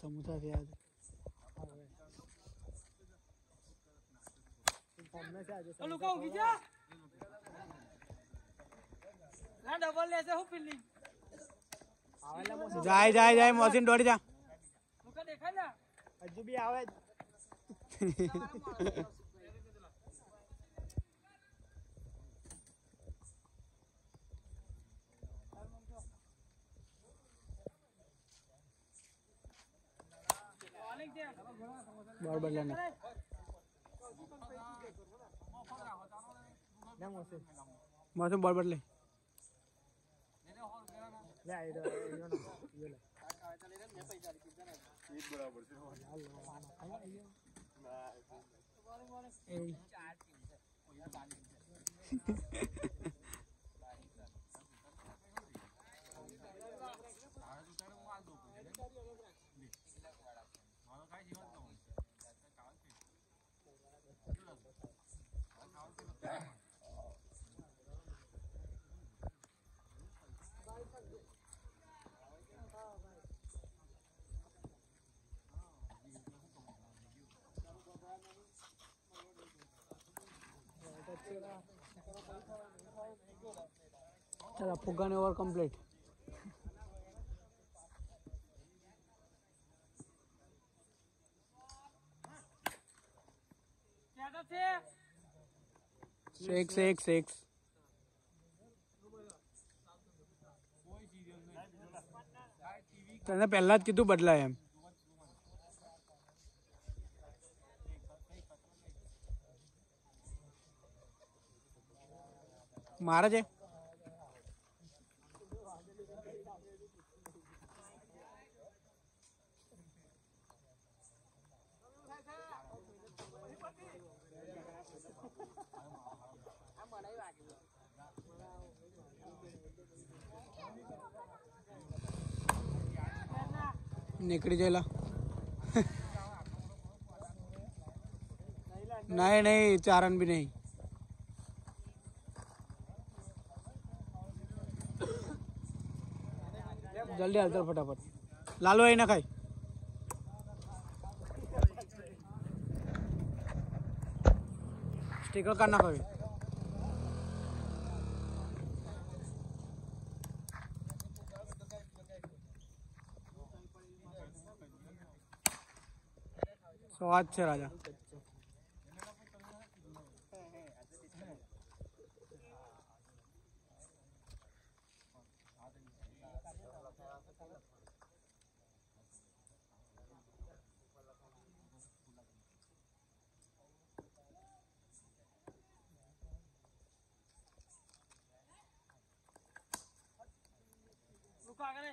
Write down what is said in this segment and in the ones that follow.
समुद्र प्याज हेलो कहो गिजा ना डबल ले से हो पिल्ली जाए जाए जाए मोहसिन डोड़ी जा मुका देखा ना अज्जू भी आवे बार बढ़ लेना मौसम बार बढ़ ले। ले ये ले। बराबर से। ઓવર કમ્પ્લીટ ક્યાં તો છે સિક્સ સિક્સ સિક્સ તને પહેલા જ કીધું બદલાય એમ महाराज है। नेकडी जायला नाही नाही चारण बी नाही। જલ્દી હાલ ચાલ ફટાફટ લાલો અહીં ના ખાય સ્ટીકર કાઢ નાખો હવે. સ્વાદ છે રાજા പാകനെ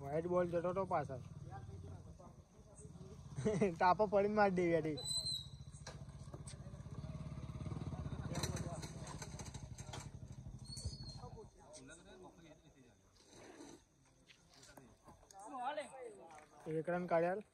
વ્હાઈટ બોલ જતો તો પાછળ તાપો પડીને મારી દેવી હતી એક રન કાઢ્યા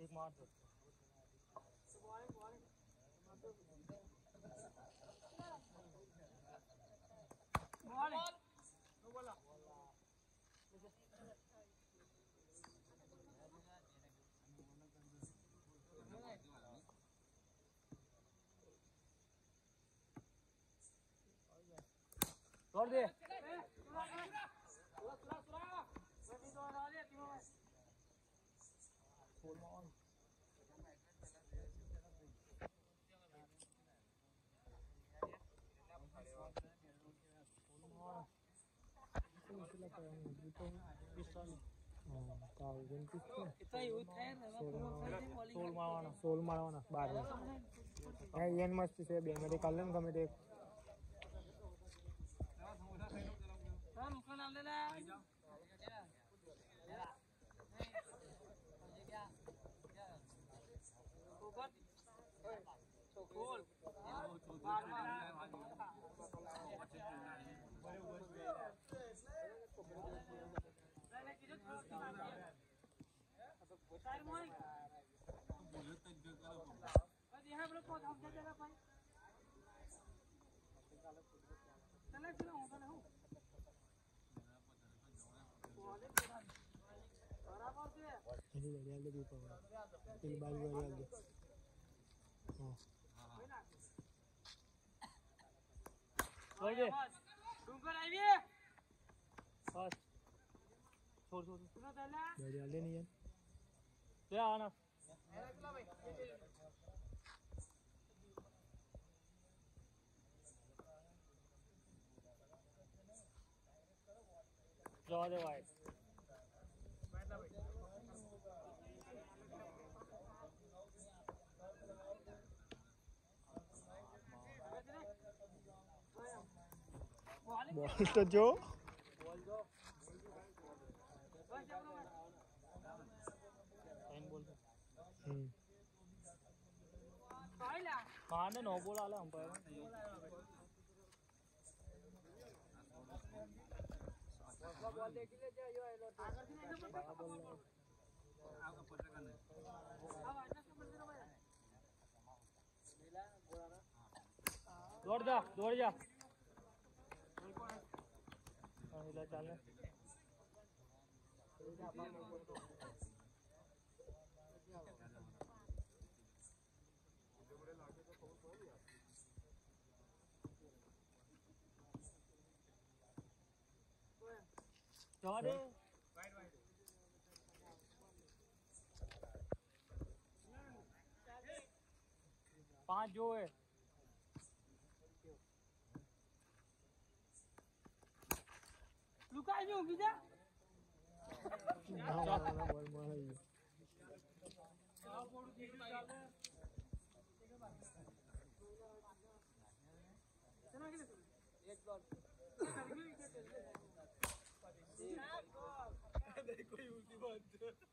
एक मार दो। छोड़ दे। સોળ મારવાના સોળ મારવાના બાર એન મસ્ત છે બે માંથી કાઢ લે ને Ini dari yang lebih power. Ini baru dari yang lebih. Oh. छोड़ दे। तुमको नहीं भी बस। छोड़ छोड़ सुनो पहला गाड़ी आले नहीं है। ले आना मेरा चला भाई जा दे भाई। बॉल तो जो। कहाँ नो बॉल दौड़ जा दौड़ जा। महिला पाँच जो है। દે પાંચ જોવે લુકાઈ ગયું બીજા એક